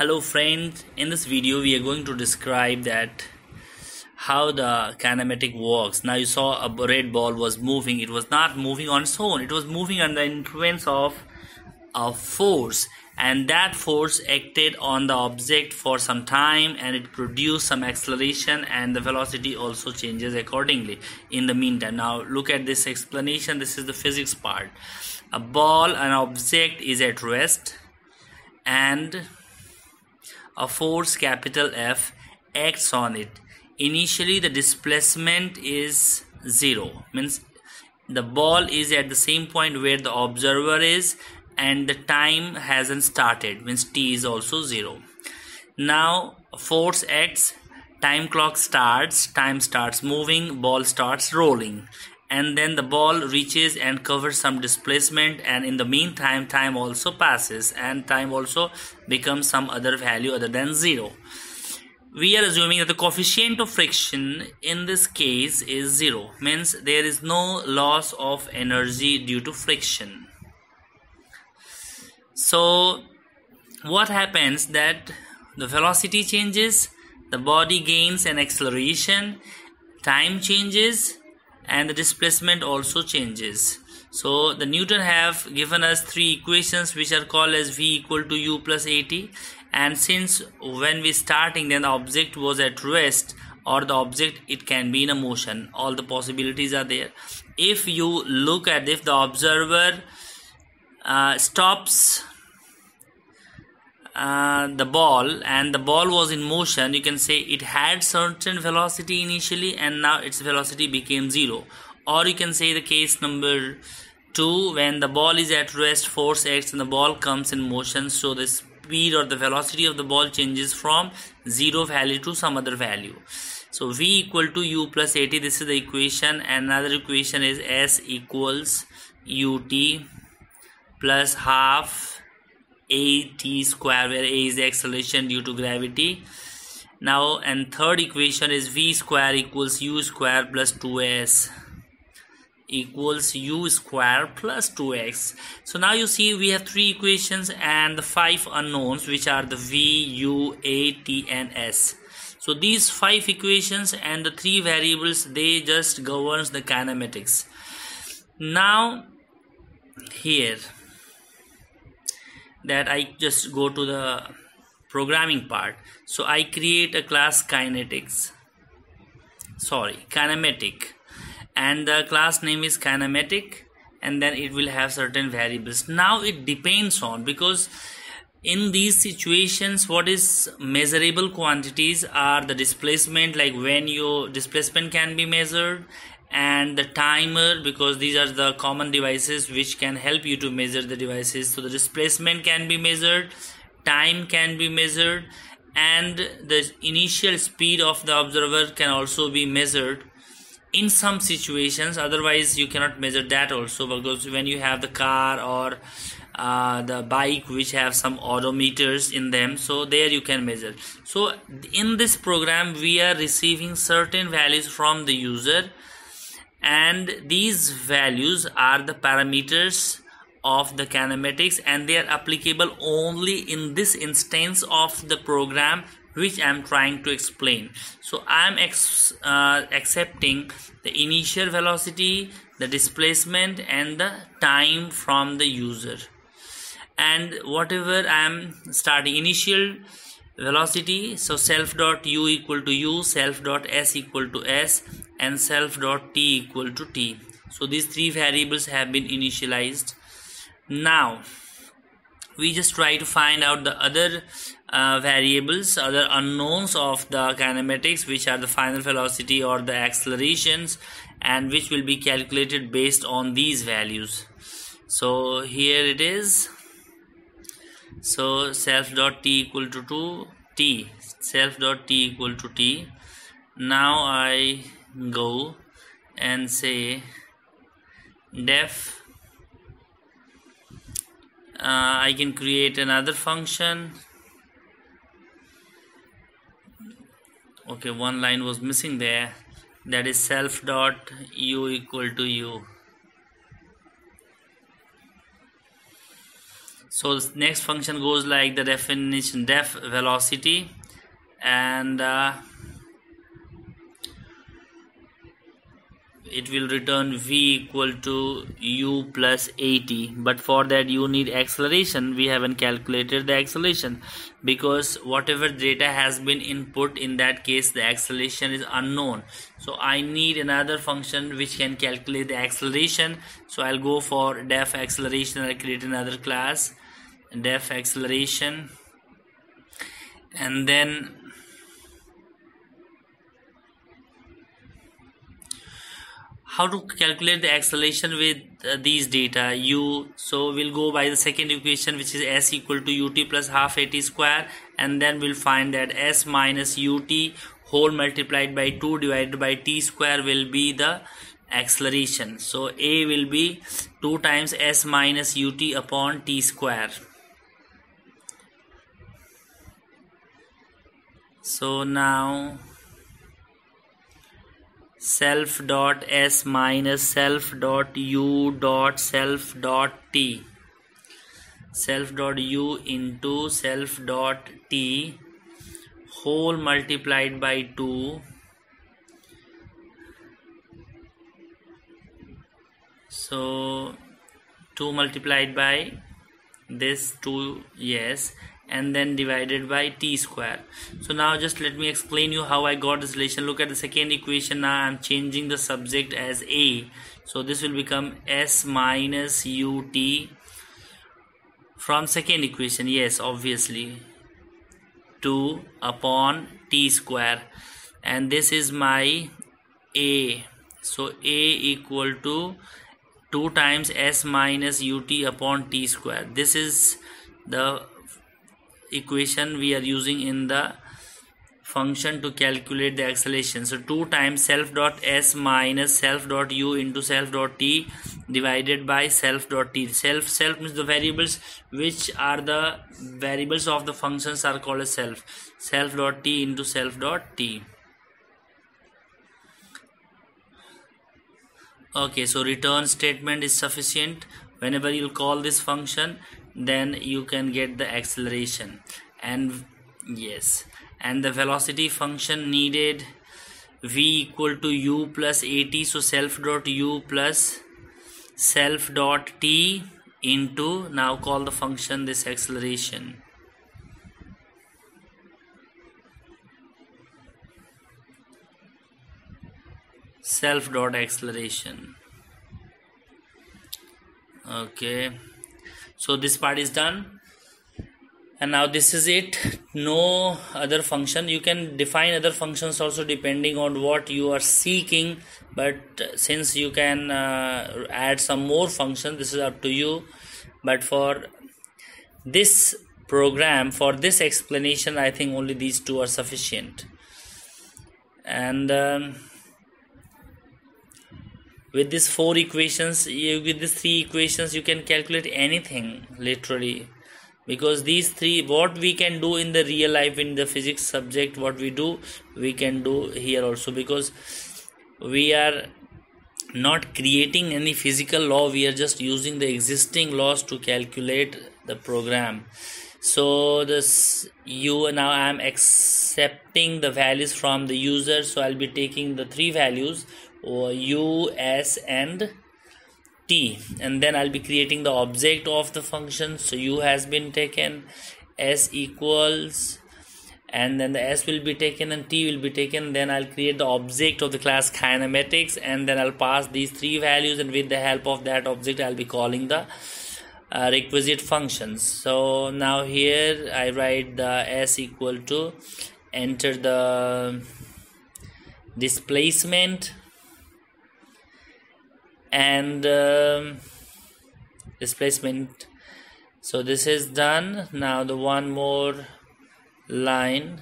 hello friends in this video we are going to describe that how the kinematic works. Now you saw a red ball was moving. It was not moving on its own. It was moving under the influence of a force and that force acted on the object for some time and it produced some acceleration and the velocity also changes accordingly in the meantime. Now look at this explanation. This is the physics part. A ball an object is at rest and a force capital F acts on it. Initially the displacement is zero means the ball is at the same point where the observer is and the time hasn't started means t is also zero. Now force acts time clock starts time starts moving ball starts rolling and then the ball reaches and covers some displacement and in the meantime time also passes and time also becomes some other value other than zero. We are assuming that the coefficient of friction in this case is zero means there is no loss of energy due to friction. So what happens that the velocity changes the body gains an acceleration time changes and the displacement also changes. So the newton have given us three equations which are called as v equal to u plus at and since when we starting then the object was at rest or the object it can be in a motion. All the possibilities are there. If you look at if the observer uh, stops uh, the ball and the ball was in motion you can say it had certain velocity initially and now its velocity became zero. Or you can say the case number two when the ball is at rest force acts and the ball comes in motion so the speed or the velocity of the ball changes from zero value to some other value. So v equal to u plus at this is the equation. Another equation is s equals ut plus half a t square where a is the acceleration due to gravity. Now and third equation is v square equals u square plus 2s equals u square plus 2x so now you see we have three equations and the five unknowns which are the v u a t and s. So these five equations and the three variables they just governs the kinematics. Now here that I just go to the programming part. So I create a class kinetics. Sorry kinematic. And the class name is kinematic and then it will have certain variables. Now it depends on because in these situations what is measurable quantities are the displacement like when your displacement can be measured and the timer because these are the common devices which can help you to measure the devices. So the displacement can be measured time can be measured and the initial speed of the observer can also be measured in some situations. Otherwise you cannot measure that also because when you have the car or uh, the bike which have some odometers in them so there you can measure. So in this program we are receiving certain values from the user and these values are the parameters of the kinematics and they are applicable only in this instance of the program which I'm trying to explain. So I'm uh, accepting the initial velocity, the displacement and the time from the user. And whatever I'm starting initial velocity so self dot u equal to u self dot s equal to s and self dot t equal to t. So these three variables have been initialized. Now we just try to find out the other uh, variables other unknowns of the kinematics which are the final velocity or the accelerations and which will be calculated based on these values. So here it is. So self dot t equal to 2 t. Self dot t equal to t. Now I go and say def uh, I can create another function. Okay one line was missing there. That is self dot u equal to u. So next function goes like the definition def velocity and uh, it will return v equal to u plus at but for that you need acceleration. We haven't calculated the acceleration. Because whatever data has been input in that case the acceleration is unknown. So i need another function which can calculate the acceleration. So i'll go for def acceleration. I'll create another class. Def acceleration. And then how to calculate the acceleration with uh, these data? U so we'll go by the second equation which is s equal to ut plus half at square and then we'll find that s minus ut whole multiplied by 2 divided by t square will be the acceleration. So a will be 2 times s minus ut upon t square. So now self dot s minus self dot u dot self dot t. Self dot u into self dot t whole multiplied by 2 so 2 multiplied by this 2 yes and then divided by t square. So now just let me explain you how I got this relation. Look at the second equation. Now I'm changing the subject as a. So this will become s minus ut from second equation. Yes obviously. 2 upon t square. And this is my a. So a equal to 2 times s minus ut upon t square. This is the equation we are using in the function to calculate the acceleration. So 2 times self dot s minus self dot u into self dot t divided by self dot t. Self self means the variables which are the variables of the functions are called as self. Self dot t into self dot t. Okay so return statement is sufficient. Whenever you call this function then you can get the acceleration. And yes. And the velocity function needed v equal to u plus at so self dot u plus self dot t into now call the function this acceleration. Self dot acceleration. Okay so this part is done. And now this is it. No other function. You can define other functions also depending on what you are seeking. But since you can uh, add some more functions this is up to you. But for this program for this explanation i think only these two are sufficient. And um, with these four equations with these three equations you can calculate anything literally. Because these three what we can do in the real life in the physics subject what we do we can do here also. Because we are not creating any physical law we are just using the existing laws to calculate the program. So this you now i am accepting the values from the user so i'll be taking the three values u s and t. And then i'll be creating the object of the function. So u has been taken s equals and then the s will be taken and t will be taken. Then i'll create the object of the class kinematics and then i'll pass these three values and with the help of that object i'll be calling the uh, requisite functions. So now here i write the s equal to enter the displacement and um, displacement. So this is done. Now the one more line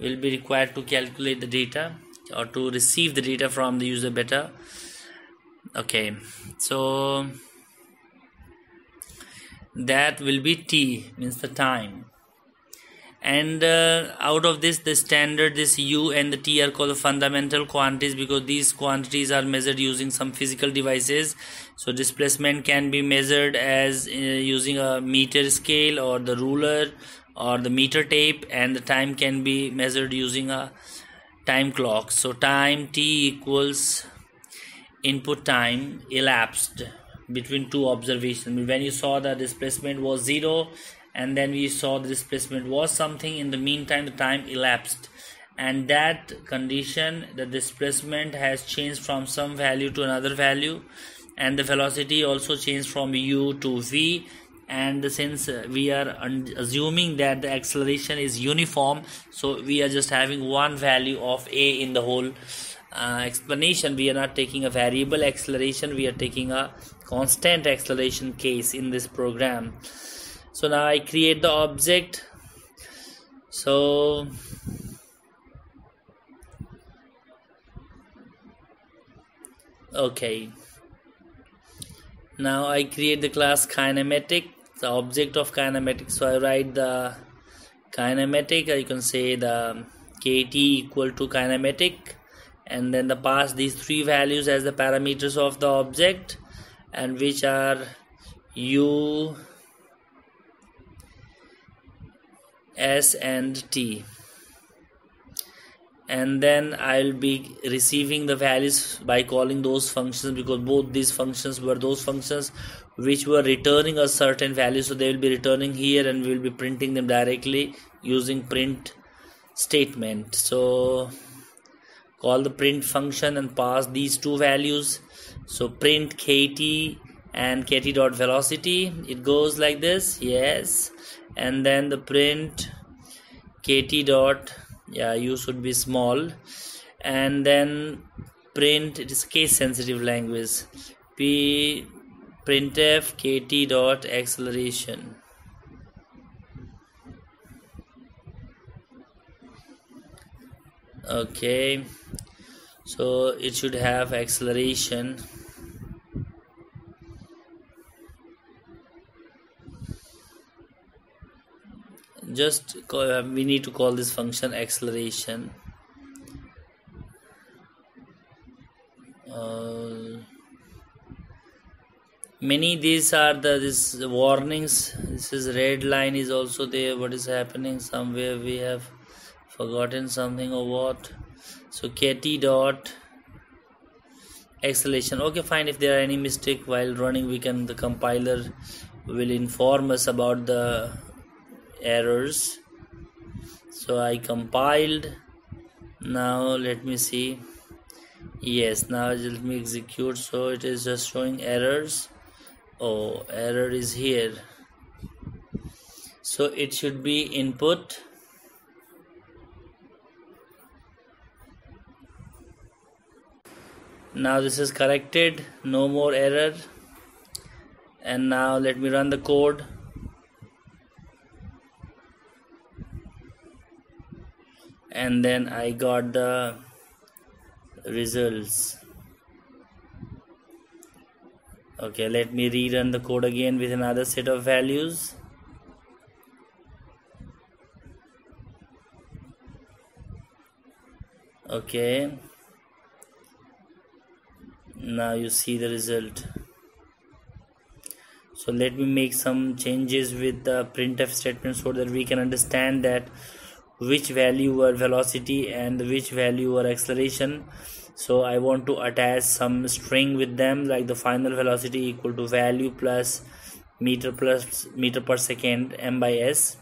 will be required to calculate the data or to receive the data from the user better okay. So that will be t means the time and uh, out of this the standard this u and the t are called fundamental quantities because these quantities are measured using some physical devices. So displacement can be measured as uh, using a meter scale or the ruler or the meter tape and the time can be measured using a time clock. So time t equals input time elapsed between two observations. When you saw the displacement was zero and then we saw the displacement was something. In the meantime the time elapsed. And that condition the displacement has changed from some value to another value. And the velocity also changed from u to v. And since we are assuming that the acceleration is uniform so we are just having one value of a in the whole uh, explanation. We are not taking a variable acceleration. We are taking a constant acceleration case in this program so now I create the object. So okay. Now I create the class kinematic the object of kinematic. So I write the kinematic. You can say the kt equal to kinematic. And then the pass these three values as the parameters of the object. And which are u s and t. And then I'll be receiving the values by calling those functions because both these functions were those functions which were returning a certain value. So they will be returning here and we'll be printing them directly using print statement. So call the print function and pass these two values. So print kt and kt dot velocity it goes like this yes and then the print kt dot yeah u should be small and then print it is case sensitive language p printf kt dot acceleration. Okay so it should have acceleration just call, we need to call this function acceleration. Uh, many these are the this warnings. This is red line is also there. What is happening? Somewhere we have forgotten something or what? So kt dot acceleration. Okay fine. If there are any mistake while running we can the compiler will inform us about the errors. So I compiled. Now let me see. Yes now let me execute. So it is just showing errors. Oh error is here. So it should be input. Now this is corrected. No more error. And now let me run the code and then I got the results. Okay let me rerun the code again with another set of values. Okay. Now you see the result. So let me make some changes with the printf statement so that we can understand that which value or velocity and which value or acceleration. So I want to attach some string with them like the final velocity equal to value plus meter plus meter per second m by s.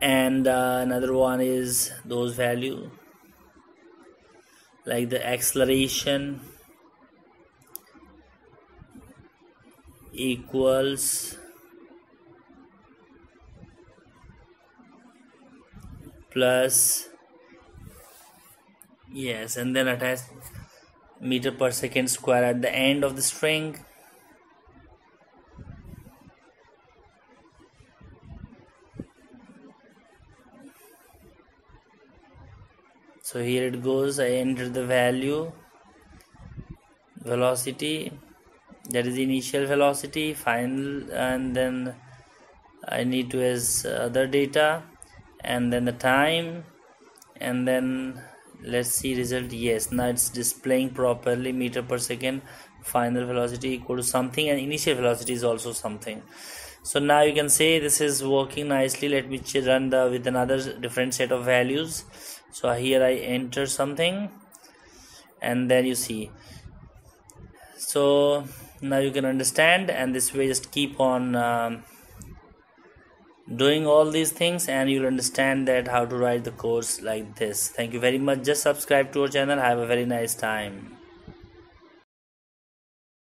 And uh, another one is those value like the acceleration equals plus yes and then attach meter per second square at the end of the string. So here it goes I enter the value velocity that is initial velocity final and then I need to as other data and then the time and then let's see result. Yes now it's displaying properly meter per second final velocity equal to something and initial velocity is also something. So now you can say this is working nicely. Let me run the with another different set of values. So here I enter something and then you see. So now you can understand and this way just keep on um, doing all these things and you'll understand that how to write the course like this. Thank you very much. Just subscribe to our channel. Have a very nice time